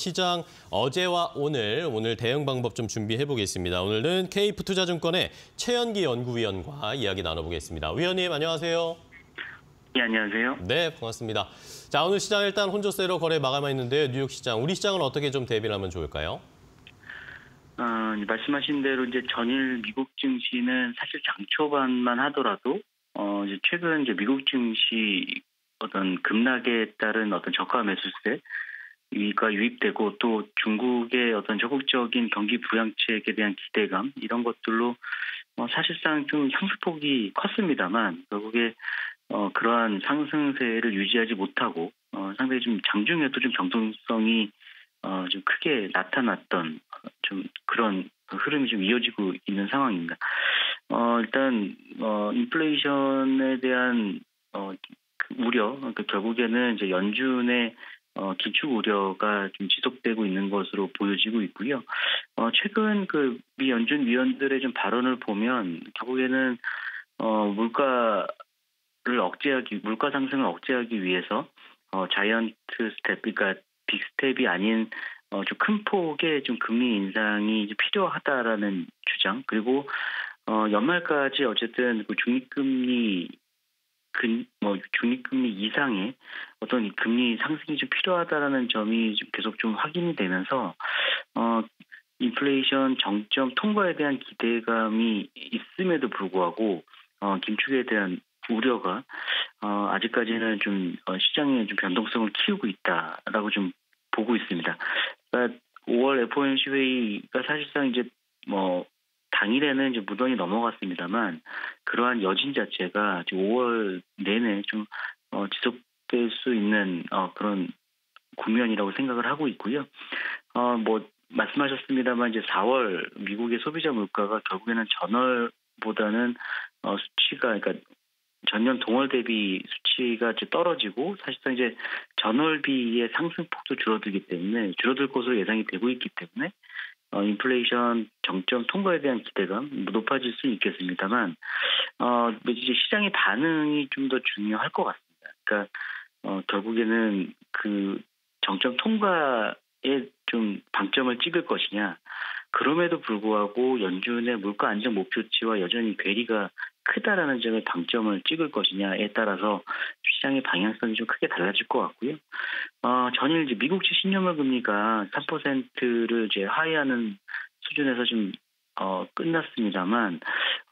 시장 어제와 오늘 오늘 대응 방법 좀 준비해 보겠습니다. 오늘은 KF 투자증권의 최연기 연구위원과 이야기 나눠보겠습니다. 위원님 안녕하세요. 네, 안녕하세요. 네, 반갑습니다. 자, 오늘 시장 일단 혼조세로 거래 마감했는데요. 뉴욕 시장, 우리 시장은 어떻게 좀 대비를 하면 좋을까요? 어, 말씀하신 대로 이제 전일 미국 증시는 사실 장 초반만 하더라도 어, 이제 최근 이제 미국 증시 어떤 급락에 따른 어떤 저가 매수세 가 유입되고 또 중국의 어떤 적극적인 경기 부양책에 대한 기대감 이런 것들로 어, 사실상 좀 상승폭이 컸습니다만 결국에 어, 그러한 상승세를 유지하지 못하고 어, 상당히 좀 장중에도 좀 정통성이 어, 좀 크게 나타났던 좀 그런 흐름이 좀 이어지고 있는 상황입니다. 어, 일단 어, 인플레이션에 대한 어, 그 우려, 그러니까 결국에는 이제 연준의 어, 긴축 우려가 좀 지속되고 있는 것으로 보여지고 있고요. 어, 최근 그 미 연준 위원들의 좀 발언을 보면 결국에는 어, 물가를 억제하기, 물가 상승을 억제하기 위해서 어, giant step, 그러니까 big step이 아닌 어, 좀 큰 폭의 좀 금리 인상이 필요하다라는 주장 그리고 어, 연말까지 어쨌든 그 중립금리 근, 뭐 중립금리 이상의 어떤 금리 상승이 좀 필요하다라는 점이 좀 계속 좀 확인이 되면서 어 인플레이션 정점 통과에 대한 기대감이 있음에도 불구하고 어 긴축에 대한 우려가 어 아직까지는 좀 어, 시장의 좀 변동성을 키우고 있다라고 좀 보고 있습니다. 그러니까 5월 FOMC 회의가 사실상 이제 뭐 당일에는 이제 무던히 넘어갔습니다만 그러한 여진 자체가 5월 내내 좀 어, 지속될 수 있는 어, 그런 국면이라고 생각을 하고 있고요. 어, 뭐 말씀하셨습니다만 이제 4월 미국의 소비자 물가가 결국에는 전월보다는 어, 수치가 그러니까 전년 동월 대비 수치가 이제 떨어지고 사실상 이제 전월비의 상승폭도 줄어들기 때문에 줄어들 것으로 예상이 되고 있기 때문에 어, 인플레이션 정점 통과에 대한 기대감 높아질 수 있겠습니다만 어, 이제 시장의 반응이 좀 더 중요할 것 같습니다. 그러니까 어, 결국에는 그 정점 통과에 좀 방점을 찍을 것이냐 그럼에도 불구하고 연준의 물가 안정 목표치와 여전히 괴리가 크다라는 점에 방점을 찍을 것이냐에 따라서 시장의 방향성이 좀 크게 달라질 것 같고요. 어, 전일 이제 미국지 신용물 금리가 3%를 이제 하회하는 수준에서 좀 어, 끝났습니다만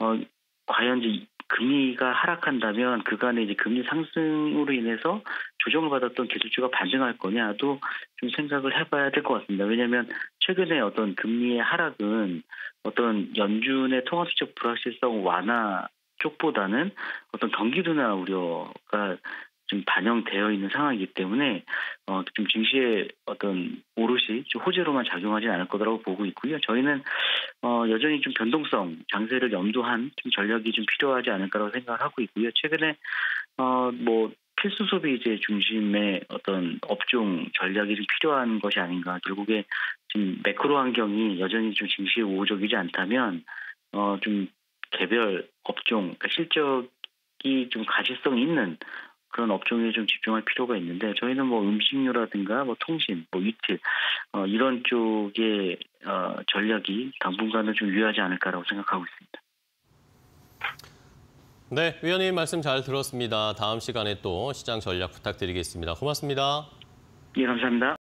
어, 과연 이제 금리가 하락한다면 그간의 이제 금리 상승으로 인해서 조정을 받았던 기술주가 반등할 거냐도 좀 생각을 해봐야 될 것 같습니다. 왜냐하면 최근에 어떤 금리의 하락은 어떤 연준의 통화수적 불확실성 완화 쪽보다는 어떤 경기 둔화 우려가 좀 반영되어 있는 상황이기 때문에 어, 좀 증시의 어떤 오롯이 좀 호재로만 작용하지는 않을 거라고 보고 있고요. 저희는 어, 여전히 좀 변동성 장세를 염두한 좀 전략이 좀 필요하지 않을까라고 생각을 하고 있고요. 최근에 어, 뭐 필수 소비재 중심의 어떤 업종 전략이 좀 필요한 것이 아닌가. 결국에 지금 매크로 환경이 여전히 좀 증시에 우호적이지 않다면 어, 좀 개별 업종, 그러니까 실적이 좀 가시성 있는 그런 업종에 좀 집중할 필요가 있는데 저희는 뭐 음식료라든가 뭐 통신, 뭐 유틸 어, 이런 쪽의 어, 전략이 당분간은 좀 유효하지 않을까라고 생각하고 있습니다. 네, 위원님 말씀 잘 들었습니다. 다음 시간에 또 시장 전략 부탁드리겠습니다. 고맙습니다. 예, 감사합니다.